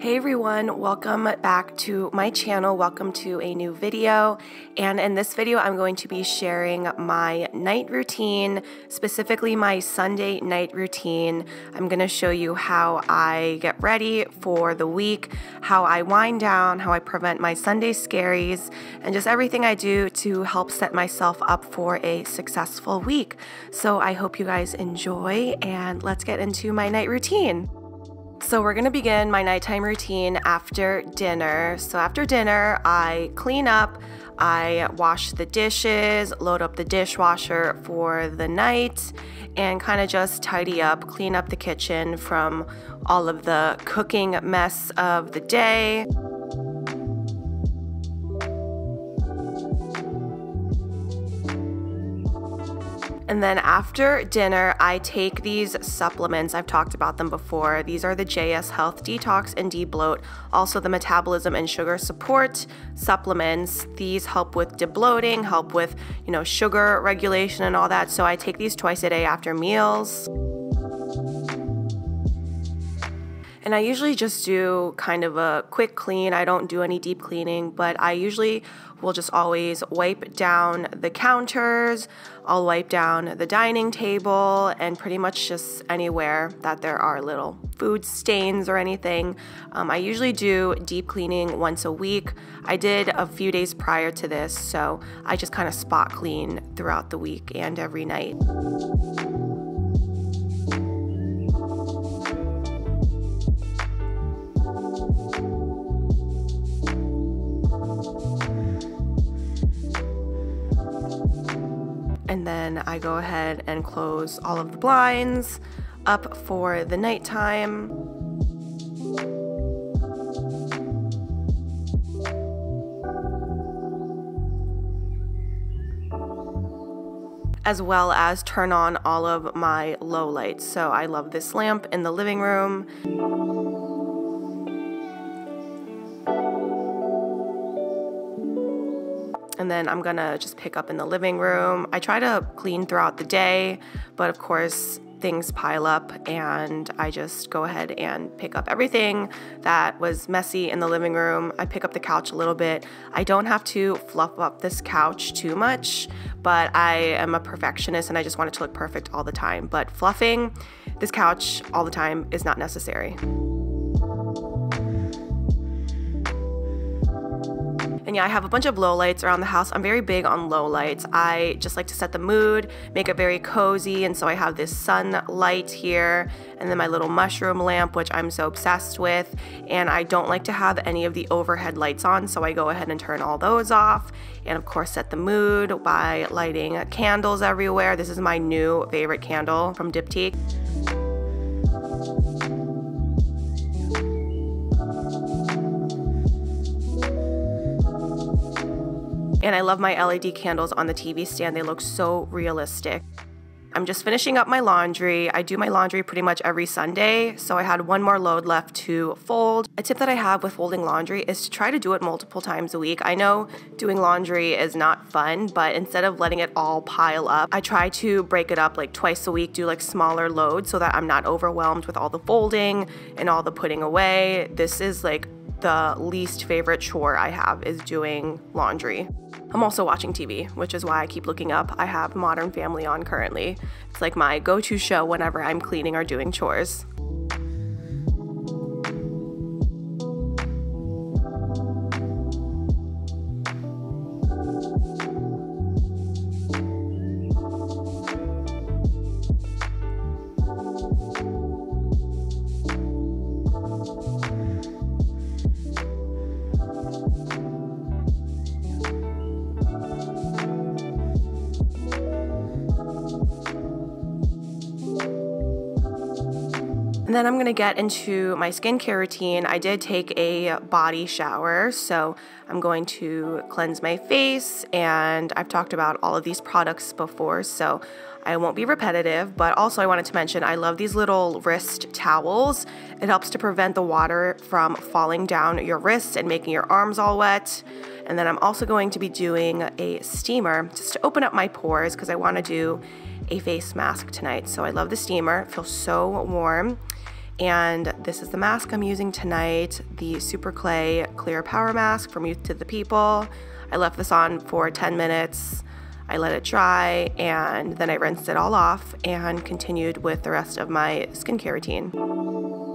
Hey everyone, welcome back to my channel. Welcome to a new video. And in this video, I'm going to be sharing my night routine, specifically my Sunday night routine. I'm going to show you how I get ready for the week, how I wind down, how I prevent my Sunday scaries, and just everything I do to help set myself up for a successful week. So I hope you guys enjoy, and let's get into my night routine. So, we're gonna begin my nighttime routine after dinner. So, after dinner, I clean up, I wash the dishes, load up the dishwasher for the night, and kind of just tidy up, clean up the kitchen from all of the cooking mess of the day. And then after dinner, I take these supplements. I've talked about them before. These are the JS Health Detox and Debloat, also the metabolism and sugar support supplements. These help with debloating, help with, you know, sugar regulation and all that. So I take these twice a day after meals. And I usually just do kind of a quick clean. I don't do any deep cleaning, but I usually will just always wipe down the counters. I'll wipe down the dining table and pretty much just anywhere that there are little food stains or anything. Um, I usually do deep cleaning once a week. I did a few days prior to this, so I just kind of spot clean throughout the week and every night. I go ahead and close all of the blinds up for the nighttime. as well as turn on all of my low lights. So I love this lamp in the living room. And then I'm gonna just pick up in the living room. I try to clean throughout the day, but of course, things pile up and I just go ahead and pick up everything that was messy in the living room. I pick up the couch a little bit. I don't have to fluff up this couch too much, but I am a perfectionist and I just want it to look perfect all the time. But fluffing this couch all the time is not necessary. And yeah, I have a bunch of low lights around the house. I'm very big on low lights. I just like to set the mood, make it very cozy. And so I have this sun light here and then my little mushroom lamp, which I'm so obsessed with. And I don't like to have any of the overhead lights on. So I go ahead and turn all those off. And of course, set the mood by lighting candles everywhere. This is my new favorite candle from Diptyque. And I love my LED candles on the TV stand. They look so realistic. I'm just finishing up my laundry. I do my laundry pretty much every Sunday, so I had one more load left to fold. A tip that I have with folding laundry is to try to do it multiple times a week. I know doing laundry is not fun, but instead of letting it all pile up, I try to break it up like twice a week, do like smaller loads so that I'm not overwhelmed with all the folding and all the putting away. This is like the least favorite chore I have is doing laundry. I'm also watching TV, which is why I keep looking up. I have Modern Family on currently. It's like my go to show whenever I'm cleaning or doing chores. And then I'm gonna get into my skincare routine. I did take a body shower, so I'm going to cleanse my face, and I've talked about all of these products before, so I won't be repetitive, but also I wanted to mention I love these little wrist towels. It helps to prevent the water from falling down your wrists and making your arms all wet. And then I'm also going to be doing a steamer just to open up my pores because I want to do a face mask tonight. So I love the steamer, it feels so warm. And this is the mask I'm using tonight, the Super Clay Clear Power Mask from Youth to the People. I left this on for 10 minutes. I let it dry and then I rinsed it all off and continued with the rest of my skincare routine.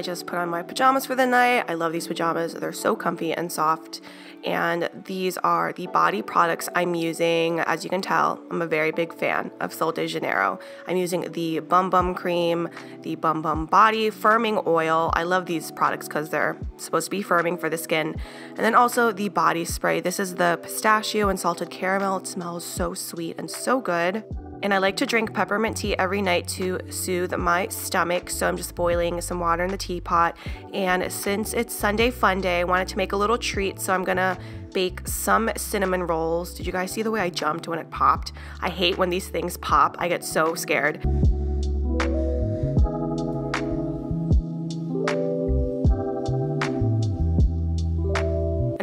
I just put on my pajamas for the night. I love these pajamas. They're so comfy and soft. And these are the body products I'm using. As you can tell, I'm a very big fan of Sol de Janeiro. I'm using the Bum Bum Cream, the Bum Bum Body Firming Oil. I love these products because they're supposed to be firming for the skin. And then also the body spray. This is the pistachio and salted caramel. It smells so sweet and so good. And I like to drink peppermint tea every night to soothe my stomach. So I'm just boiling some water in the teapot. And since it's Sunday fun day, I wanted to make a little treat. So I'm gonna bake some cinnamon rolls. Did you guys see the way I jumped when it popped? I hate when these things pop. I get so scared.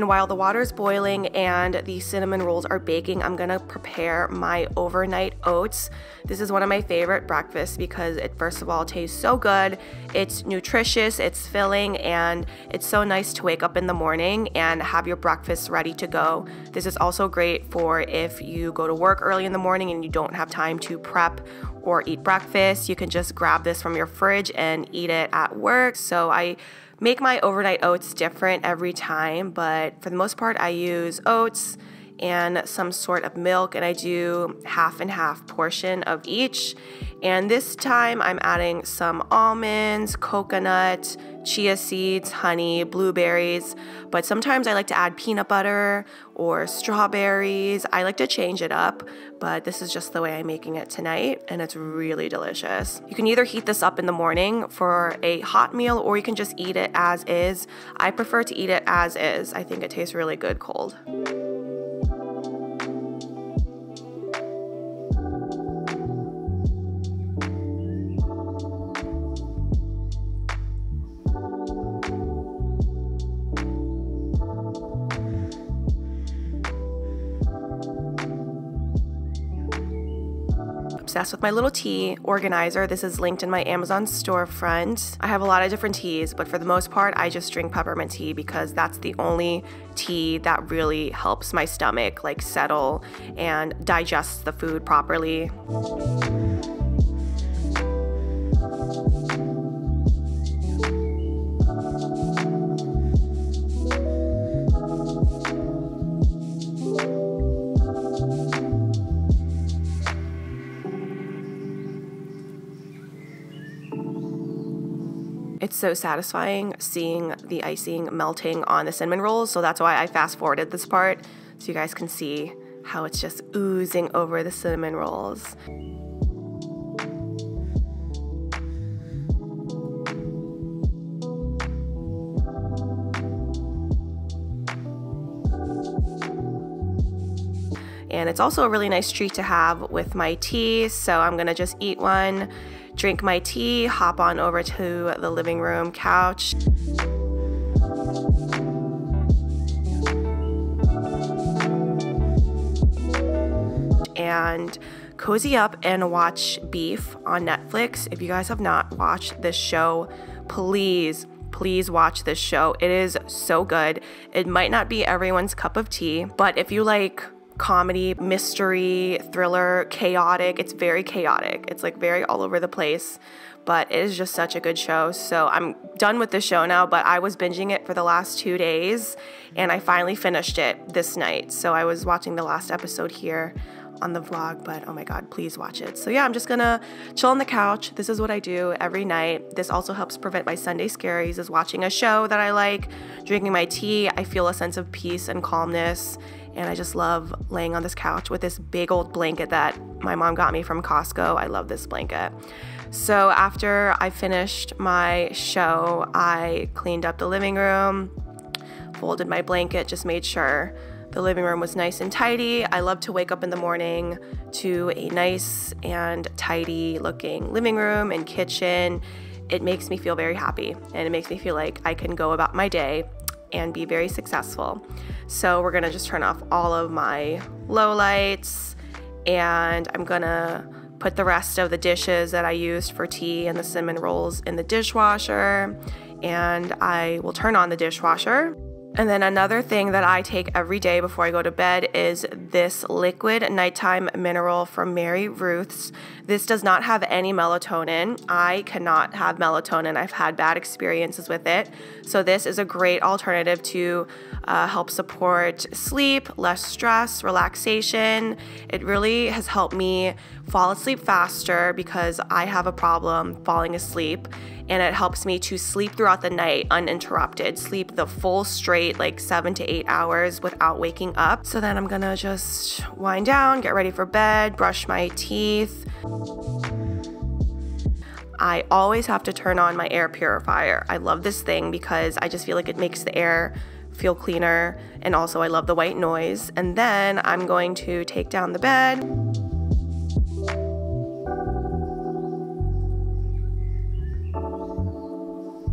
While the water is boiling and the cinnamon rolls are baking, I'm gonna prepare my overnight oats. This is one of my favorite breakfasts because it first of all tastes so good, it's nutritious, it's filling, and it's so nice to wake up in the morning and have your breakfast ready to go. This is also great for if you go to work early in the morning and you don't have time to prep or eat breakfast. You can just grab this from your fridge and eat it at work. So I make my overnight oats different every time, but for the most part, I use oats and some sort of milk, and I do half and half portion of each. And this time, I'm adding some almonds, coconut, chia seeds, honey, blueberries, but sometimes I like to add peanut butter or strawberries. I like to change it up, but this is just the way I'm making it tonight, and it's really delicious. You can either heat this up in the morning for a hot meal or you can just eat it as is. I prefer to eat it as is. I think it tastes really good cold. Obsessed with my little tea organizer. This is linked in my Amazon storefront. I have a lot of different teas, but for the most part, I just drink peppermint tea because that's the only tea that really helps my stomach like settle and digest the food properly. It's so satisfying seeing the icing melting on the cinnamon rolls, so that's why I fast forwarded this part so you guys can see how it's just oozing over the cinnamon rolls. And it's also a really nice treat to have with my tea, so I'm gonna just eat one drink my tea, hop on over to the living room couch. And cozy up and watch Beef on Netflix. If you guys have not watched this show, please please watch this show. It is so good. It might not be everyone's cup of tea, but if you like comedy, mystery, thriller, chaotic, it's very chaotic. It's like very all over the place, but it is just such a good show. So I'm done with the show now, but I was binging it for the last two days and I finally finished it this night. So I was watching the last episode here on the vlog, but oh my god, please watch it. So yeah, I'm just gonna chill on the couch. This is what I do every night. This also helps prevent my Sunday scaries is watching a show that I like, drinking my tea. I feel a sense of peace and calmness. And I just love laying on this couch with this big old blanket that my mom got me from Costco. I love this blanket. So after I finished my show, I cleaned up the living room, folded my blanket, just made sure the living room was nice and tidy. I love to wake up in the morning to a nice and tidy looking living room and kitchen. It makes me feel very happy and it makes me feel like I can go about my day and be very successful. So we're gonna just turn off all of my low lights and I'm gonna put the rest of the dishes that I used for tea and the cinnamon rolls in the dishwasher and I will turn on the dishwasher and then another thing that I take every day before I go to bed is this liquid nighttime mineral from Mary Ruth's. This does not have any melatonin. I cannot have melatonin. I've had bad experiences with it. So this is a great alternative to uh, help support sleep, less stress, relaxation. It really has helped me fall asleep faster because I have a problem falling asleep and it helps me to sleep throughout the night uninterrupted, sleep the full straight, like seven to eight hours without waking up. So then I'm gonna just wind down, get ready for bed, brush my teeth. I always have to turn on my air purifier. I love this thing because I just feel like it makes the air feel cleaner and also I love the white noise. And then I'm going to take down the bed.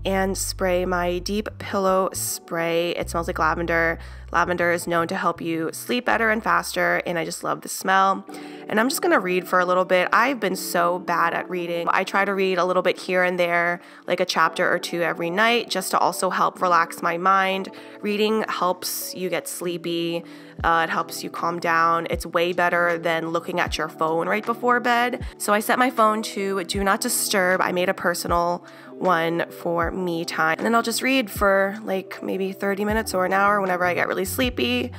And spray my deep pillow spray. It smells like lavender. Lavender is known to help you sleep better and faster, and I just love the smell. And I'm just gonna read for a little bit. I've been so bad at reading. I try to read a little bit here and there, like a chapter or two every night, just to also help relax my mind. Reading helps you get sleepy. Uh, it helps you calm down. It's way better than looking at your phone right before bed. So I set my phone to do not disturb. I made a personal one for me time. And then I'll just read for like maybe 30 minutes or an hour whenever I get really sleepy.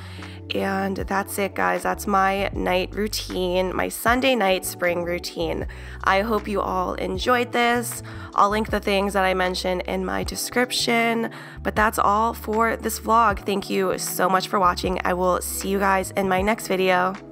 And that's it, guys. That's my night routine, my Sunday night spring routine. I hope you all enjoyed this. I'll link the things that I mentioned in my description. But that's all for this vlog. Thank you so much for watching. I will see you guys in my next video.